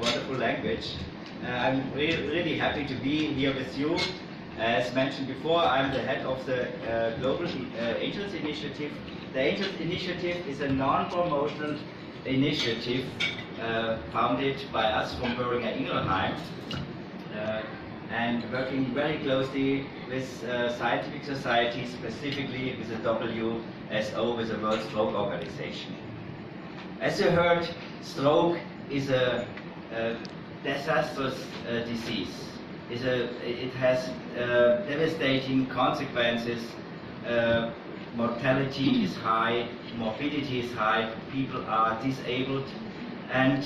wonderful language. Uh, I'm re really happy to be here with you. As mentioned before, I'm the head of the uh, Global uh, Angels Initiative. The Angels Initiative is a non-promotional initiative uh, founded by us from Boehringer Ingelheim uh, and working very closely with uh, scientific societies, specifically with the WSO, with the World Stroke Organization. As you heard, stroke is a disastrous uh, disease. A, it has uh, devastating consequences. Uh, mortality is high, morbidity is high, people are disabled. And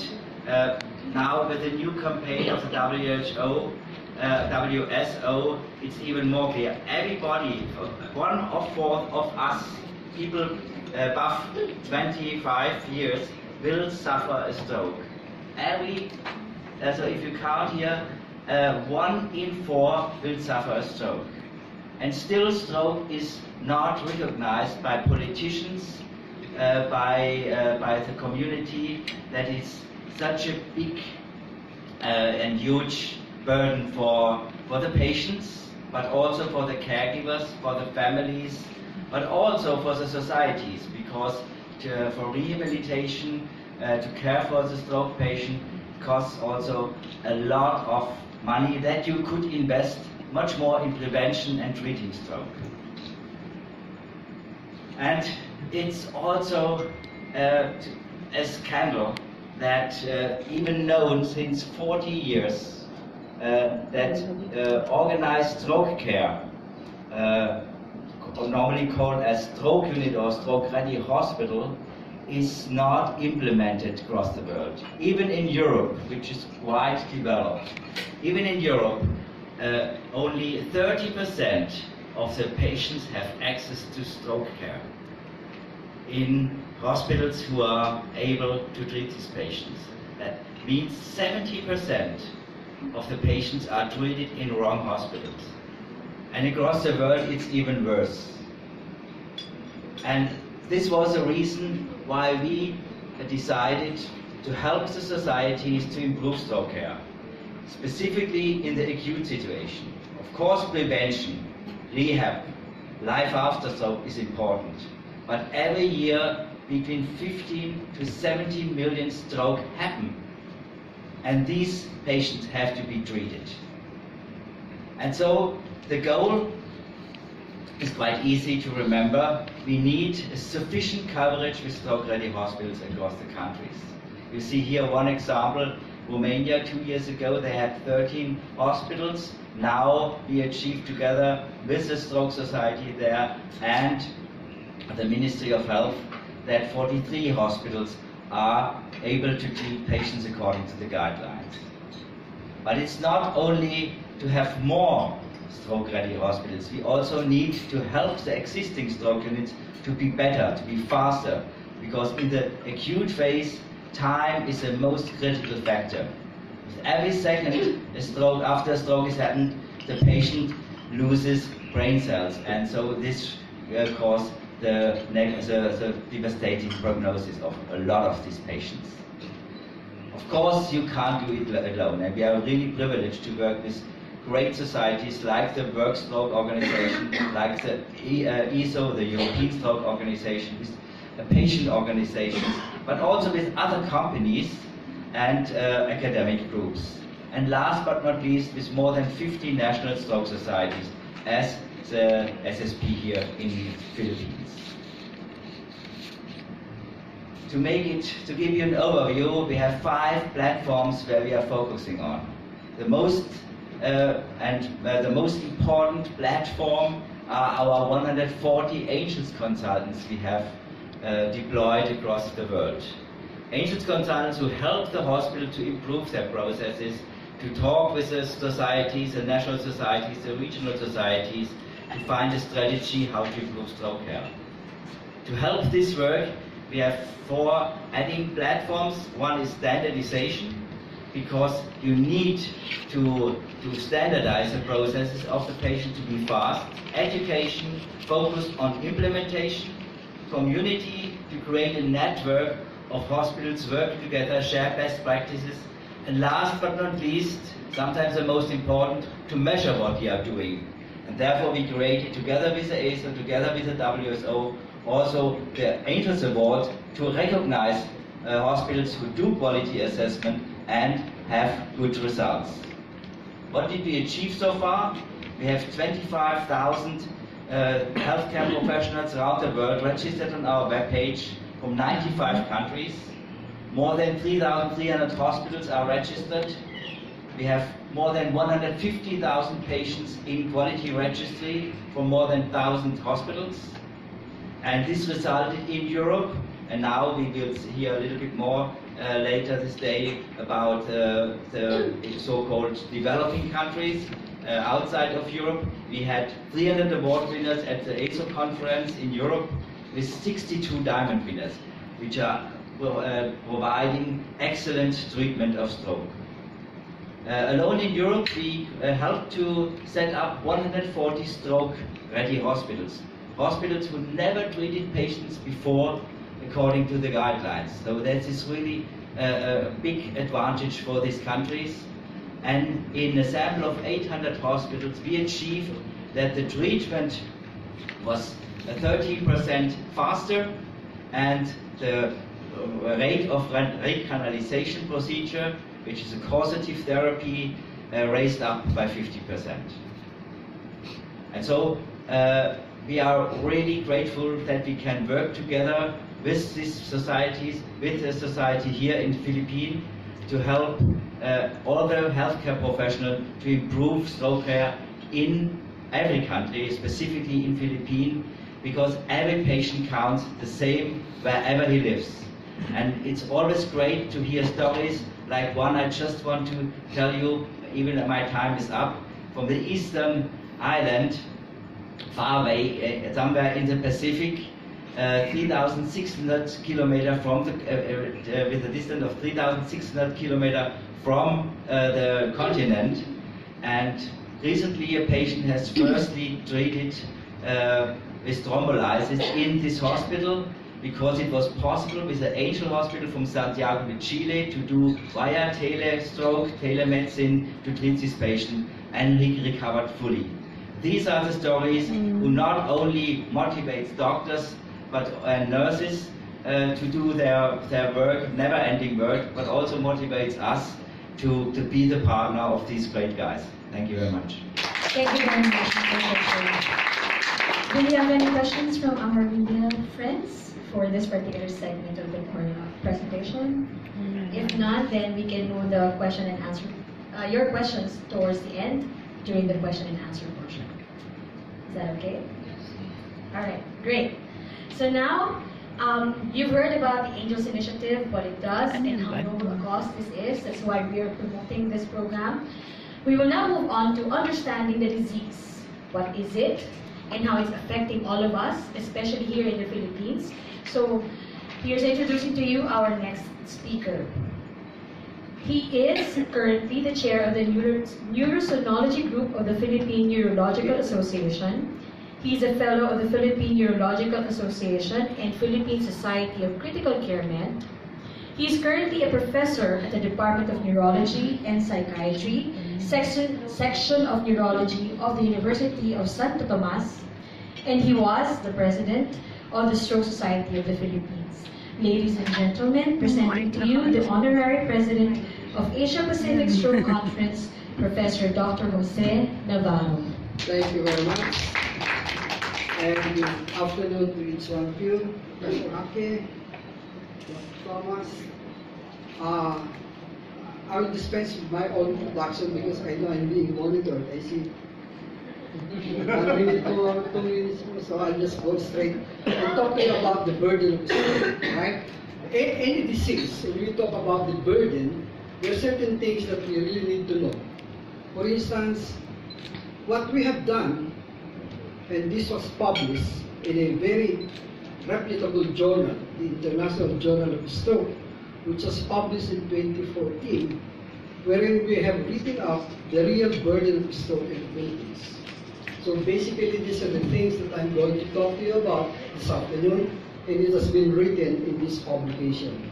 uh, now with the new campaign of the WHO, uh, WSO, it's even more clear. Everybody, one of four of us, people above 25 years, will suffer a stroke. Every, uh, so if you count here, uh, one in four will suffer a stroke. And still stroke is not recognized by politicians, uh, by, uh, by the community, that is such a big uh, and huge burden for, for the patients, but also for the caregivers, for the families, but also for the societies, because to, for rehabilitation, uh, to care for the stroke patient costs also a lot of money that you could invest much more in prevention and treating stroke. And it's also uh, a scandal that uh, even known since 40 years uh, that uh, organized stroke care, uh, normally called as stroke unit or stroke ready hospital, is not implemented across the world. Even in Europe, which is quite developed, even in Europe, uh, only 30% of the patients have access to stroke care in hospitals who are able to treat these patients. That means 70% of the patients are treated in wrong hospitals. And across the world, it's even worse. And this was the reason why we decided to help the societies to improve stroke care, specifically in the acute situation. Of course, prevention, rehab, life after stroke is important. But every year, between 15 to 17 million stroke happen. And these patients have to be treated. And so the goal is quite easy to remember. We need sufficient coverage with stroke-ready hospitals across the countries. You see here one example. Romania, two years ago, they had 13 hospitals. Now we achieved together with the Stroke Society there and the Ministry of Health that 43 hospitals are able to treat patients according to the guidelines. But it's not only to have more stroke-ready hospitals. We also need to help the existing stroke units to be better, to be faster, because in the acute phase, time is the most critical factor. With every second a stroke, after a stroke is happened, the patient loses brain cells, and so this will cause the, the, the devastating prognosis of a lot of these patients. Of course, you can't do it alone, and we are really privileged to work with great societies like the World Stroke Organization, like the ESO, the European Stroke Organization, with patient organizations, but also with other companies and uh, academic groups. And last but not least, with more than 50 national stroke societies, as the SSP here in the Philippines. To make it, to give you an overview, we have five platforms where we are focusing on. The most uh, and uh, the most important platform are our 140 Angels consultants we have uh, deployed across the world. Angels consultants who help the hospital to improve their processes, to talk with the societies, the national societies, the regional societies, to find a strategy how to improve stroke care. To help this work, we have four adding platforms. One is standardization, because you need to, to standardize the processes of the patient to be fast. Education, focused on implementation, community, to create a network of hospitals working together, share best practices, And last but not least, sometimes the most important, to measure what we are doing. And therefore we created, together with the ACER, together with the WSO, also the Angels Award to recognize uh, hospitals who do quality assessment and have good results. What did we achieve so far? We have 25,000 uh, healthcare professionals around the world registered on our webpage from 95 countries. More than 3,300 hospitals are registered. We have more than 150,000 patients in quality registry from more than 1,000 hospitals. And this resulted in Europe, and now we will hear a little bit more uh, later this day about uh, the so-called developing countries uh, outside of Europe. We had 300 award winners at the ESO conference in Europe with 62 diamond winners, which are uh, providing excellent treatment of stroke. Uh, alone in Europe, we helped to set up 140 stroke-ready hospitals. Hospitals who never treated patients before according to the guidelines. So that is really a, a big advantage for these countries. And in a sample of 800 hospitals, we achieved that the treatment was 13% faster and the uh, rate of recanalization procedure, which is a causative therapy, uh, raised up by 50%. And so uh, we are really grateful that we can work together with these societies, with the society here in the Philippines, to help uh, all the healthcare professionals to improve stroke care in every country, specifically in the Philippines, because every patient counts the same wherever he lives. And it's always great to hear stories like one I just want to tell you, even though my time is up, from the eastern island, far away, uh, somewhere in the Pacific, uh, 3,600 kilometer from the, uh, uh, with a distance of 3,600 kilometer from uh, the continent. And recently a patient has firstly treated uh, with thrombolysis in this hospital because it was possible with the Angel Hospital from Santiago de Chile to do via tele-stroke, telemedicine to treat this patient and he recovered fully. These are the stories who not only motivates doctors but uh, nurses uh, to do their, their work, never-ending work, but also motivates us to, to be the partner of these great guys. Thank you very much. Thank you very much. Do we have any questions from our media friends for this particular segment of the presentation? If not, then we can move the question and answer, uh, your questions towards the end during the question and answer portion. Is that okay? All right, great. So now, um, you've heard about the Angels Initiative, what it does, and how noble a cause this is. That's why we are promoting this program. We will now move on to understanding the disease. What is it, and how it's affecting all of us, especially here in the Philippines. So, here's introducing to you our next speaker. He is currently the chair of the Neuro Neurosonology Group of the Philippine Neurological Association he is a fellow of the Philippine Neurological Association and Philippine Society of Critical Care Men. He is currently a professor at the Department of Neurology and Psychiatry, section, section of Neurology of the University of Santo Tomas, and he was the president of the Stroke Society of the Philippines. Ladies and gentlemen, presenting to you the honorary president of Asia Pacific Stroke Conference, Professor Dr. Jose Navarro. Thank you very much and good afternoon to each one of you, Professor Ake, Thomas. Uh, I will dispense with my own introduction because I know I'm being monitored. I see one minute, two, two minutes more, so I'll just go straight. I'm talking about the burden of stroke, right? A any disease, when we talk about the burden, there are certain things that we really need to know. For instance, what we have done and this was published in a very reputable journal, the International Journal of Stroke, which was published in 2014, wherein we have written up the real burden of stroke the Philippines. So basically, these are the things that I'm going to talk to you about this afternoon, and it has been written in this publication.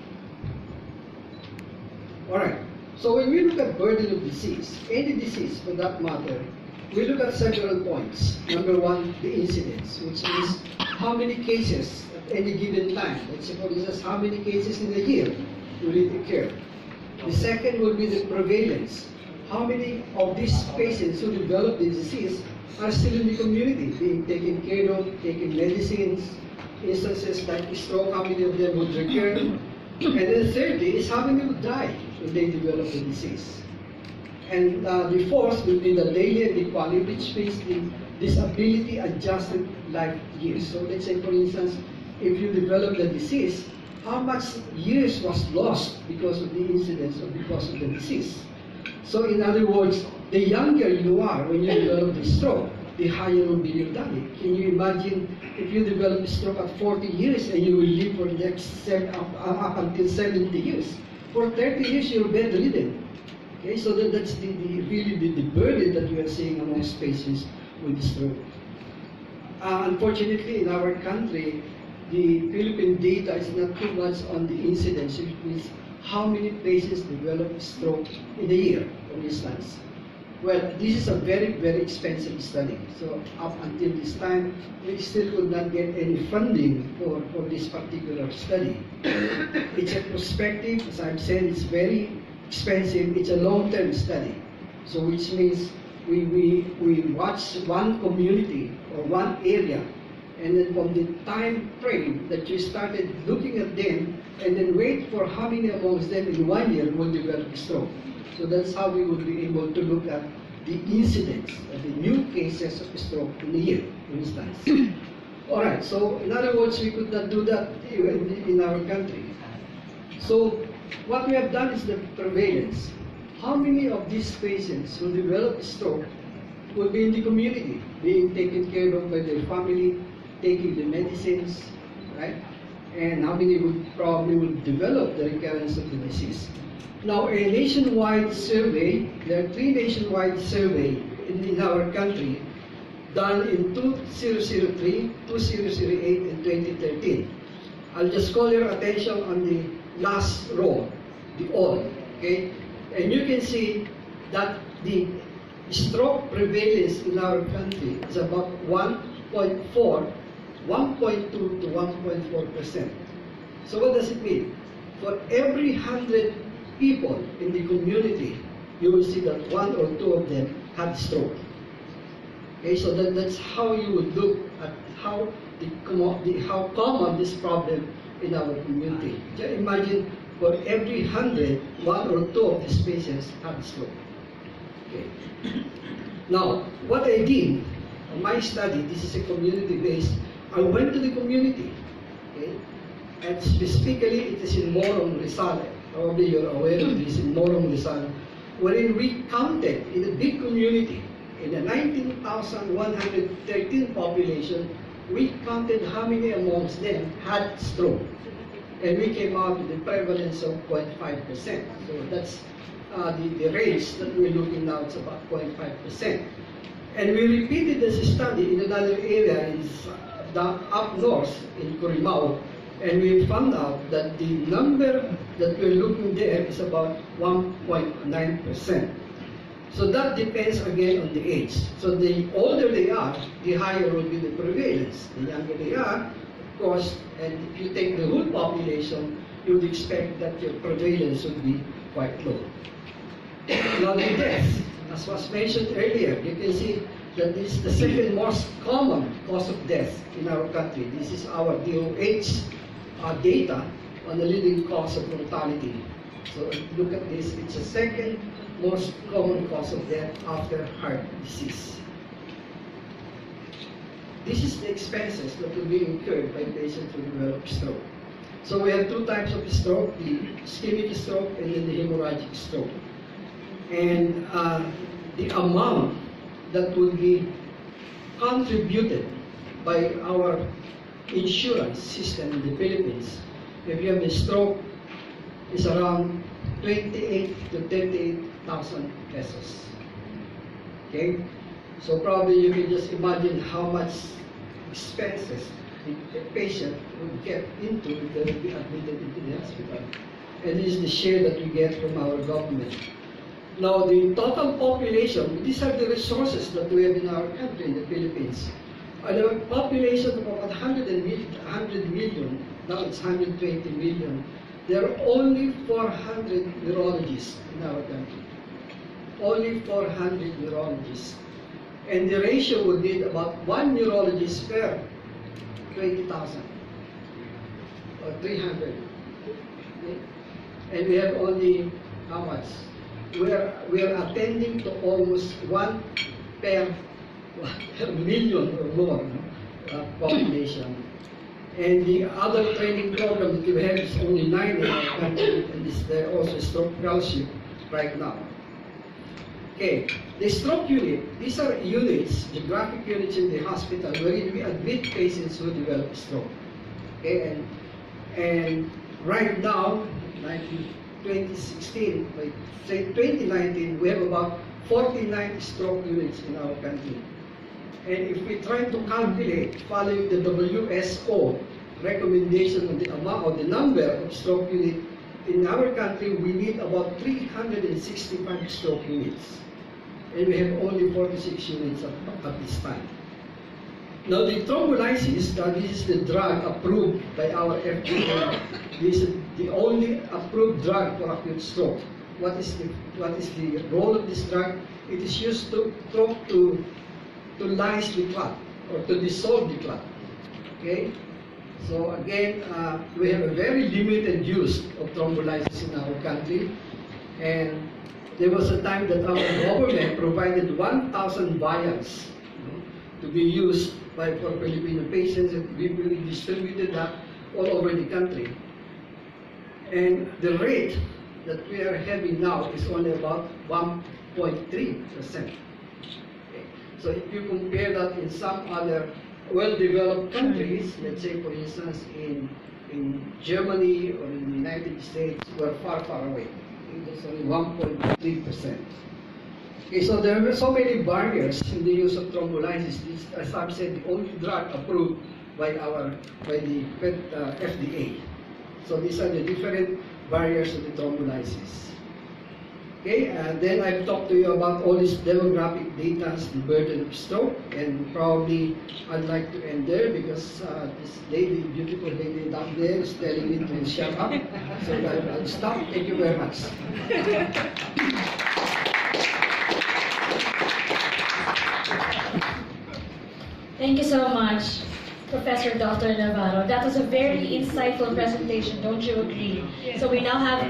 Alright, So when we look at burden of disease, any disease for that matter, we look at several points. Number one, the incidence, which means how many cases at any given time. Let's say, for instance, how many cases in a year will it occur. The second will be the prevalence. How many of these patients who develop the disease are still in the community, being taken care of, taking medicines, instances like stroke, how many of them would recur. And then thirdly is how many would die when they develop the disease. And uh, the fourth will be the DALY and the quality, which means the disability adjusted life years. So let's say, for instance, if you develop the disease, how much years was lost because of the incidence or because of the disease? So in other words, the younger you are when you develop the stroke, the higher will be your die. Can you imagine if you develop a stroke at 40 years and you will live for the next seven, up, up until 70 years? For 30 years, you're bedridden. Okay, so that, that's the, the really the, the burden that we are seeing among patients with stroke. Uh, unfortunately, in our country, the Philippine data is not too much on the incidence, which means how many patients develop stroke in a year, for instance. Well, this is a very, very expensive study. So up until this time, we still could not get any funding for, for this particular study. it's a prospective, as I've said, it's very expensive. It's a long-term study. So which means we, we, we watch one community or one area and then from the time frame that you started looking at them and then wait for how many amongst them in one year will develop stroke. So that's how we would be able to look at the incidence of the new cases of stroke in a year, for instance. All right, so in other words, we could not do that in, in our country. So what we have done is the prevalence. How many of these patients who develop stroke will be in the community, being taken care of by their family, taking the medicines, right? And how many would probably would develop the recurrence of the disease. Now, a nationwide survey, there are three nationwide survey in, in our country done in 2003, 2008, and 2013. I'll just call your attention on the last row, the all, okay? And you can see that the stroke prevalence in our country is about 1.4 1.2 to 1.4 percent. So what does it mean? For every 100 people in the community, you will see that one or two of them had stroke. Okay, so that, that's how you would look at how the, the how common this problem in our community. Just imagine for every 100, one or two of these patients had stroke. Okay. Now, what I did, in my study, this is a community-based I went to the community, okay, and specifically it is in Morong Rizal. Probably you're aware of this in Morong Rizal, wherein we counted in a big community, in the 19,113 population, we counted how many amongst them had stroke. And we came out with a prevalence of 0.5%. So that's uh, the, the range that we're looking now, it's about 0.5%. And we repeated this study in another area in down up north in Corimao, and we found out that the number that we're looking there is about 1.9%. So that depends again on the age. So the older they are, the higher will be the prevalence. The younger they are, of course, and if you take the whole population, you would expect that your prevalence would be quite low. Now the death, as was mentioned earlier, you can see that this is the second most common cause of death in our country. This is our DOH uh, data on the leading cause of mortality. So look at this, it's the second most common cause of death after heart disease. This is the expenses that will be incurred by patients who develop stroke. So we have two types of stroke, the ischemic stroke and then the hemorrhagic stroke. And uh, the amount that will be contributed by our insurance system in the Philippines, if you have a stroke, is around 28 to 38,000 pesos. Okay? So probably you can just imagine how much expenses the, patient would get into if they would be admitted into the hospital. and this is the share that we get from our government. Now, the total population, these are the resources that we have in our country, in the Philippines. And a population of about 100 million, 100 million, now it's 120 million. There are only 400 neurologists in our country. Only 400 neurologists. And the ratio would need about one neurologist per 20,000 or 300. Okay? And we have only how much? We are, we are attending to almost one per, per million or more no? uh, population. And the other training program that we have is only nine in our country, and there also stroke fellowship right now. Okay, the stroke unit, these are units, geographic units in the hospital wherein we admit patients who develop stroke. Okay, and, and right now, like in 2016, like say 2019, we have about 49 stroke units in our country. And if we try to calculate following the WSO recommendation on the amount or the number of stroke units in our country, we need about 365 stroke units. And we have only 46 units at, at this time. Now the thrombolysis, that this is the drug approved by our FDA. This is the only approved drug for acute stroke. What is the what is the role of this drug? It is used to to to, to lyse the clot or to dissolve the clot. Okay. So again, uh, we have a very limited use of thrombolysis in our country, and there was a time that our government provided 1,000 vials to be used by for Filipino patients, and we distributed that all over the country. And the rate that we are having now is only about 1.3 percent. So if you compare that in some other well-developed countries, mm-hmm. let's say for instance in in Germany or in the United States, we're far, far away. It is only 1.3 percent. Okay, so there are so many barriers in the use of thrombolysis. This, as I've said, the only drug approved by our by the uh, FDA. So these are the different barriers to the thrombolysis. Okay, and then I've talked to you about all these demographic data, the burden of stroke, and probably I'd like to end there because uh, this lady, beautiful lady down there is telling me to shut up. So I'll stop. Thank you very much. Thank you so much, Professor Dr. Navarro. That was a very insightful presentation, don't you agree? So we now have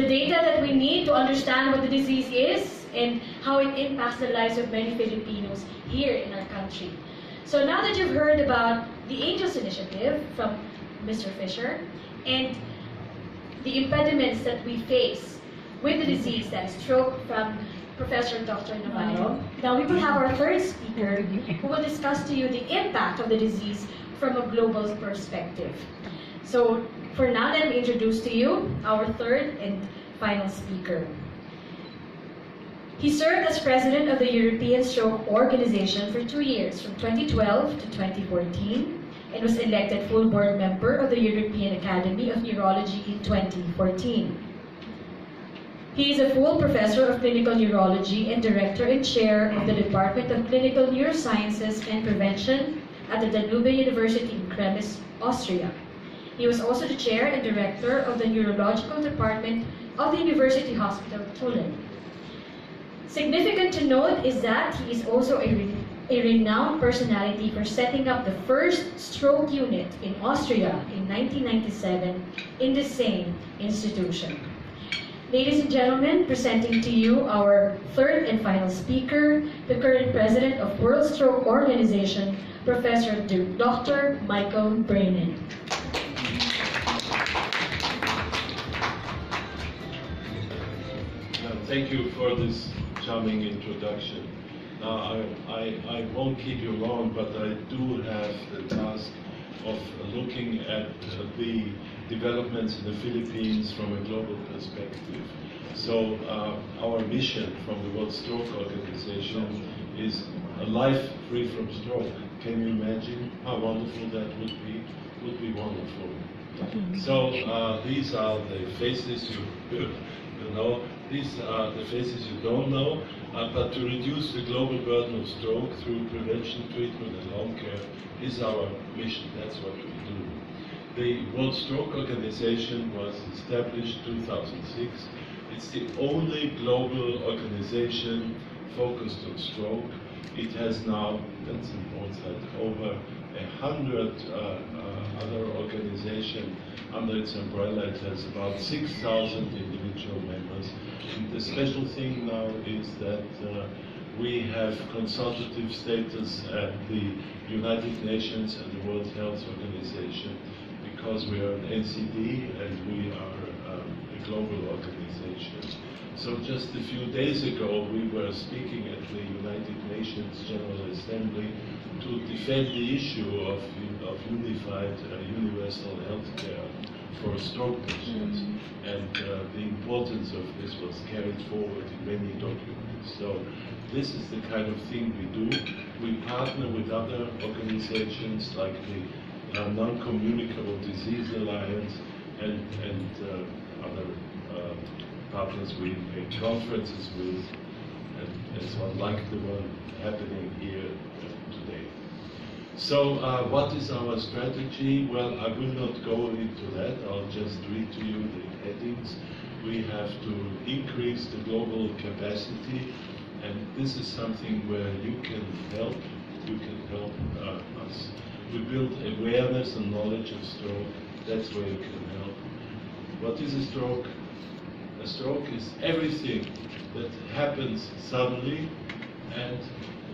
the data that we need to understand what the disease is and how it impacts the lives of many Filipinos here in our country. So now that you've heard about the Angels Initiative from Mr. Fisher and the impediments that we face with the disease that is stroke from Professor Dr. Navarro. Now we will have our third speaker who will discuss to you the impact of the disease from a global perspective. So for now, let me introduce to you our third and final speaker. He served as president of the European Stroke Organization for two years, from 2012 to 2014, and was elected full board member of the European Academy of Neurology in 2014. He is a full professor of clinical neurology and director and chair of the Department of Clinical Neurosciences and Prevention at the Danube University in Krems, Austria. He was also the chair and director of the neurological department of the University Hospital Tulln. Significant to note is that he is also a, re a renowned personality for setting up the first stroke unit in Austria in 1997 in the same institution. Ladies and gentlemen, presenting to you our third and final speaker, the current president of World Stroke Organization, Professor Dr. Michael Brainin. Thank you for this charming introduction. Now, I, I, I won't keep you long, but I do have the task of looking at the developments in the Philippines from a global perspective. So uh, our mission from the World Stroke Organization is a life free from stroke. Can you imagine how wonderful that would be? Would be wonderful. So uh, these are the faces you, you know, these are the faces you don't know, uh, but to reduce the global burden of stroke through prevention, treatment and long care is our mission, that's what we do. The World Stroke Organization was established 2006. It's the only global organization focused on stroke. It has now, that's important, over a hundred uh, uh, other organizations under its umbrella. It has about 6,000 individual members. And the special thing now is that uh, we have consultative status at the United Nations and the World Health Organization because we are an NCD and we are um, a global organization. So just a few days ago, we were speaking at the United Nations General Assembly to defend the issue of, of unified uh, universal health care for stroke patients. And uh, the importance of this was carried forward in many documents. So this is the kind of thing we do. We partner with other organizations like the uh, Non-Communicable Disease Alliance and, and uh, other partners we make conferences with, and, and so on, like the one happening here today. So uh, what is our strategy? Well, I will not go into that. I'll just read to you the headings. We have to increase the global capacity, and this is something where you can help. You can help uh, us. We build awareness and knowledge of stroke. That's where you can help. What is a stroke? A stroke is everything that happens suddenly and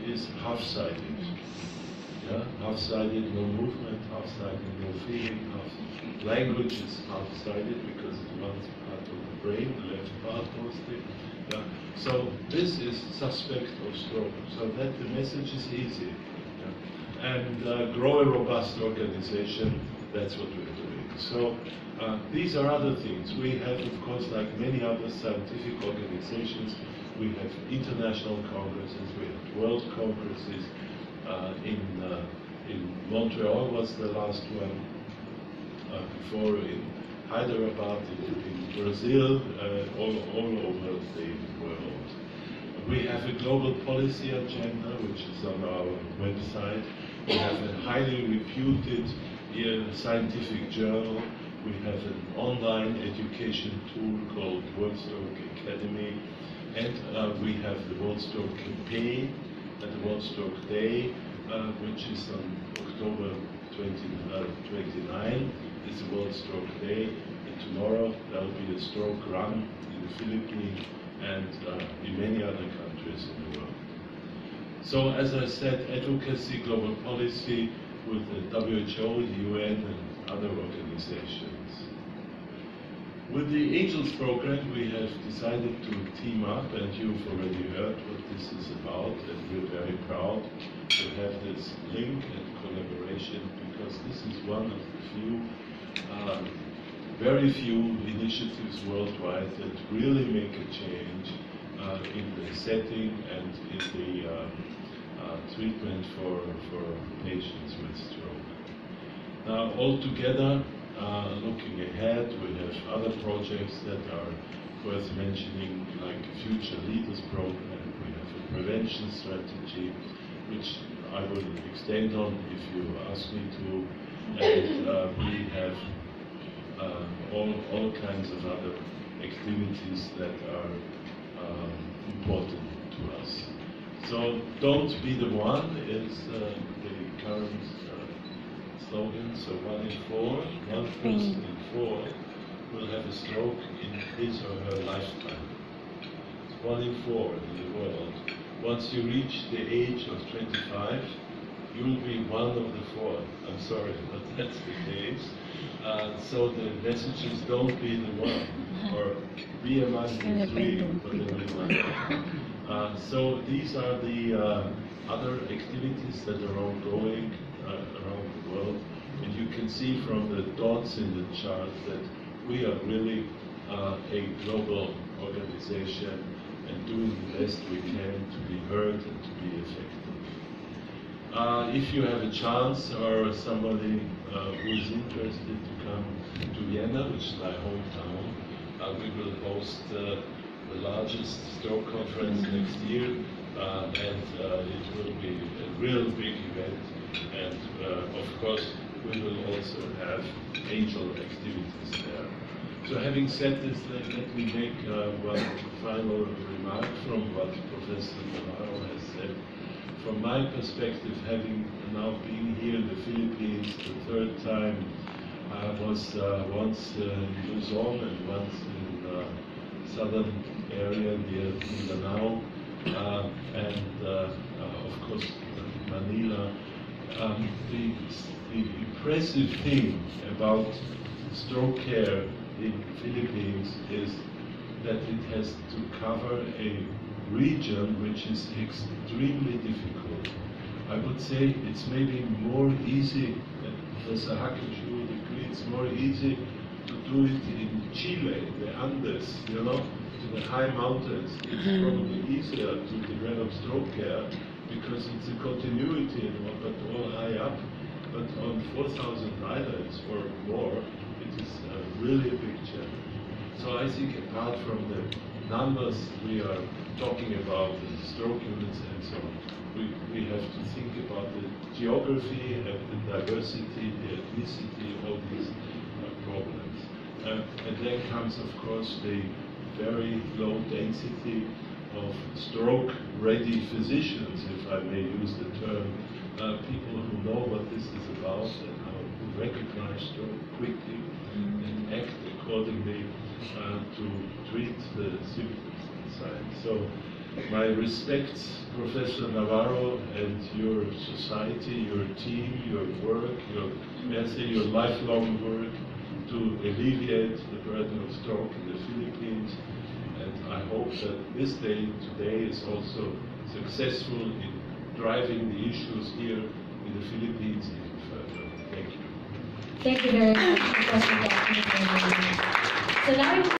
is half-sided. Yeah? Half-sided, no movement, half-sided, no feeling, half language is half-sided because it runs part of the brain, the left part mostly. Yeah? So this is suspect of stroke. So that the message is easy. And uh, grow a robust organization, that's what we're doing. So uh, these are other things. We have, of course, like many other scientific organizations, we have international congresses, we have world congresses, uh, in, uh, in Montreal was the last one, uh, before in Hyderabad, in, in Brazil, all, all over the world. We have a global policy agenda, which is on our website. We have a highly reputed scientific journal. We have an online education tool called World Stroke Academy. And uh, we have the World Stroke Campaign, at the World Stroke Day, uh, which is on October 20, uh, 29. It's the World Stroke Day, and tomorrow there will be a stroke run in the Philippines and uh, in many other countries in the world. So as I said, advocacy, global policy with the WHO, the UN, and other organizations. With the Angels program, we have decided to team up, and you've already heard what this is about, and we're very proud to have this link and collaboration because this is one of the few, uh, very few initiatives worldwide that really make a change uh, in the setting and in the uh, uh treatment for, for patients with stroke. Now, altogether, uh, looking ahead, we have other projects that are worth mentioning, like Future Leaders Program. We have a prevention strategy, which I will extend on if you ask me to. And uh, we have uh, all, all kinds of other activities that are um, important to us. So don't be the one is uh, the current slogan, so one in four, one person in four will have a stroke in his or her lifetime. One in four in the world. Once you reach the age of 25, you'll be one of the four. I'm sorry, but that's the case. Uh, so the message is don't be in the one, or be among the three, whatever you want. Uh, so these are the uh, other activities that are ongoing uh, around the world. And you can see from the dots in the chart that we are really uh, a global organization and doing the best we can to be heard and to be effective. Uh, if you have a chance or somebody uh, who is interested to come to Vienna, which is my hometown, uh, we will host uh, the largest stroke conference next year, uh, and it will be a real big event. And of course, we will also have angel activities there. So having said this, let, let me make one final remark from what Professor Navarro has said. From my perspective, having now been here in the Philippines the third time, I was uh, once uh, in Luzon and once in uh, southern area near Mindanao, uh, and uh, uh, of course Manila. Um, the, the impressive thing about stroke care in Philippines is that it has to cover a region which is extremely difficult. I would say it's maybe more easy, Professor Hakic would it's more easy to do it in Chile, the Andes, you know, to the high mountains. It's probably easier to develop stroke care because it's a continuity, and all- but all high up. But on 4,000 islands or more, it is uh, really a big challenge. So I think apart from the numbers we are talking about, the stroke units and so on, we, we have to think about the geography and the diversity, the ethnicity, all these uh, problems. Uh, and then comes, of course, the very low density of stroke-ready physicians, if I may use the term, uh, people who know what this is about and how to recognize stroke quickly and act accordingly uh, to treat the symptoms inside. So my respects, Professor Navarro, and your society, your team, your work, your, may your lifelong work to alleviate the burden of stroke in the Philippines. And I hope that this day today is also successful in driving the issues here in the Philippines even further. Thank you. Thank you very much. So now